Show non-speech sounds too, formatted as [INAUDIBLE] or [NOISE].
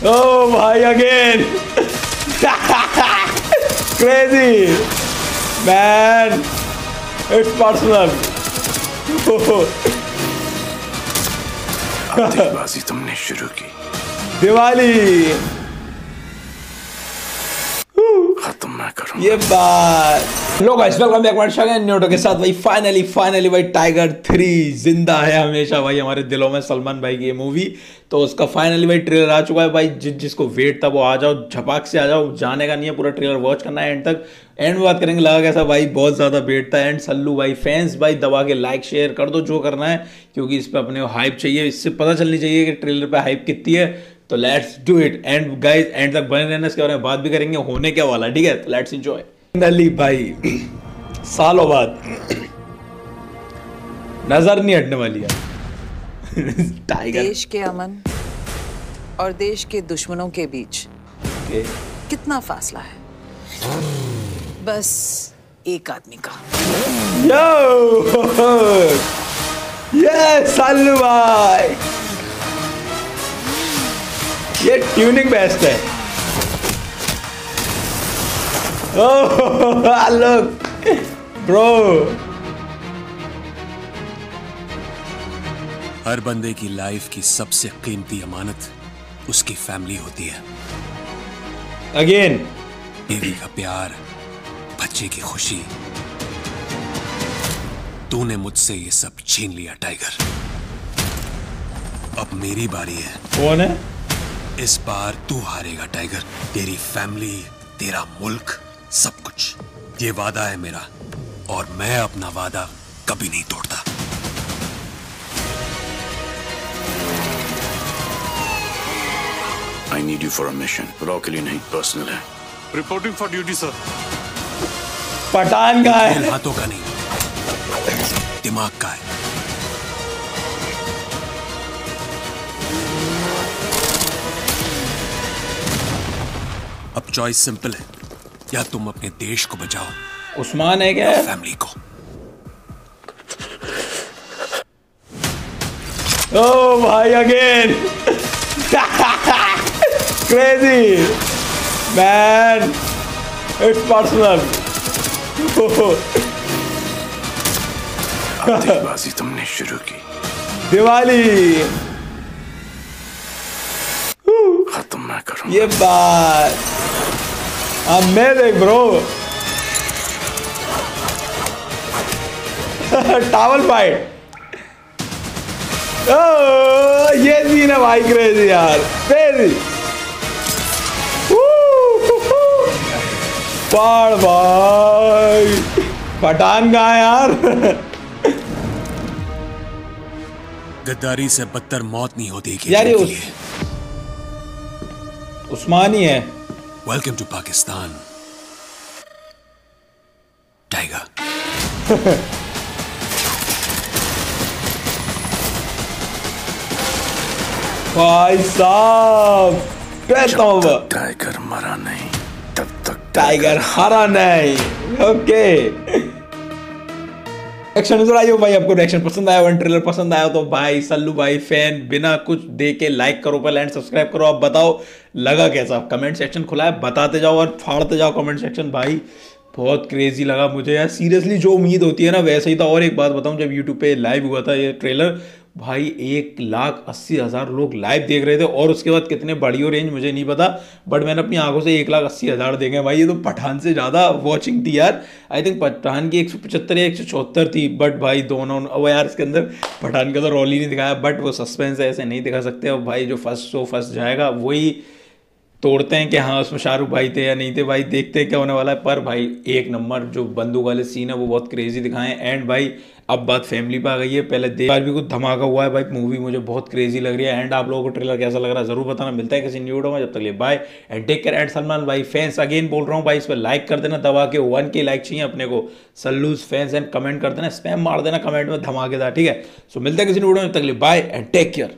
Oh भाई again. Crazy. Man. It's personal. बाजी तुमने शुरू की दिवाली खत्म मैं करूँ ये बात। लो गाइस वेलकम बैक वन शगन न्यूटो के साथ भाई फाइनली फाइनली भाई टाइगर थ्री ज़िंदा है हमेशा भाई, हमारे दिलों में सलमान भाई की ये मूवी तो उसका फाइनली भाई ट्रेलर आ चुका है भाई, जिस, जिसको वेट था वो आ जाओ, झपाक से आ जाओ, जाने का नहीं है, पूरा ट्रेलर वॉच करना है एंड तक। एंड बात करेंगे, लगा कैसा भाई, बहुत ज़्यादा वेट था। एंड सल्लू भाई फैंस भाई, दबा के लाइक शेयर कर दो, जो करना है, क्योंकि इस पर अपने हाइप चाहिए। इससे पता चलनी चाहिए कि ट्रेलर पे हाइप कितनी है। तो let's do it and guys end तक बने रहना इसके बारे में बात भी करेंगे होने क्या वाला ठीक है? तो लेट्स एंजॉय फाइनली भाई सालों बाद नज़र नहीं हटने वाली है। टाइगर देश के अमन और देश के दुश्मनों के बीच के कितना फासला है? बस एक आदमी का। यो ये सल्लू भाई! ये ट्यूनिंग बेस्ट है। ओह लुक ब्रो हर बंदे की लाइफ की सबसे कीमती अमानत उसकी फैमिली होती है। अगेन बीवी का प्यार बच्चे की खुशी। तूने मुझसे ये सब छीन लिया टाइगर अब मेरी बारी है। कौन है? इस बार तू हारेगा टाइगर। तेरी फैमिली तेरा मुल्क सब कुछ। ये वादा है मेरा और मैं अपना वादा कभी नहीं तोड़ता। I need you for a mission raw के लिए नहीं पर्सनल है reporting for duty sir Pathan का है। हाथों का नहीं। दिमाग का है। अब चॉइस सिंपल है। या तुम अपने देश को बचाओ। उस्मान है क्या? फैमिली को। Oh भाई again crazy [LAUGHS] Man. It's personal. आतिशबाजी तुमने शुरू की। दिवाली! खत्म मैं करूँ। ये बात। अमेजिंग ब्रो टावल फाइट ओ, ये सीन है भाई क्रेजी यार क्रेजी पाड़ भाई पठान कहाँ यार गद्दारी से बदतर मौत नहीं होती यार ये उस उस्मानी है। वेलकम टू पाकिस्तान टाइगर भाई साहब कहता हूँ जब तक टाइगर मरा नहीं तब तक टाइगर हरा नहीं। ओके एक्शन नज़र आई हो भाई, आपको रिएक्शन पसंद आया वन ट्रेलर पसंद आया तो भाई, सल्लू भाई फ़ैन बिना कुछ दे के लाइक करो, पहले एंड सब्सक्राइब करो। आप बताओ, लगा कैसा? कमेंट सेक्शन खुला है, बताते जाओ और फाड़ते जाओ कमेंट सेक्शन भाई, बहुत क्रेजी लगा मुझे यार। सीरियसली जो उम्मीद होती है ना, वैसे ही था। और एक बात बताऊँ, जब यूट्यूब पे लाइव हुआ था ये ट्रेलर भाई, एक लाख अस्सी हज़ार लोग लाइव देख रहे थे और उसके बाद कितने बढ़ियो रेंज मुझे नहीं पता बट मैंने अपनी आँखों से एक लाख अस्सी हज़ार देखे। भाई, ये तो पठान से ज़्यादा वॉचिंग थी यार। आई थिंक पठान की एक सौ पचहत्तर या एक सौ चौहत्तर थी बट भाई, दोनों वो यार, इसके अंदर पठान का तो रोल ही नहीं दिखाया बट वो सस्पेंस ऐसे नहीं दिखा सकते। और भाई, जो फ़र्स्ट शो फ़र्स्ट जाएगा, वही तोड़ते हैं कि हाँ उसमें शाहरुख भाई थे या नहीं थे, भाई देखते हैं क्या होने वाला है। पर भाई, एक नंबर जो बंदूक वाले सीन है, वो बहुत क्रेजी दिखाएँ। एंड भाई, अब बात फैमिली पे आ गई है। पहले देख भी कुछ धमाका हुआ है भाई। मूवी मुझे बहुत क्रेजी लग रही है। एंड आप लोगों को ट्रेलर कैसा लग रहा है, ज़रूर बताना। मिलता है किसी न्यू में। जब तक लिए bye and take care and Salman भाई फैंस अगेन बोल रहा हूँ भाई, इस पर लाइक कर देना, दबा के वन के लाइक चाहिए अपने को। सल्लूज फैंस एंड कमेंट कर देना। स्पैम मार देना कमेंट में धमाकेदार, ठीक है? सो मिलता है किसी वीडियो में। जब तक लिए बाय एंड टेक केयर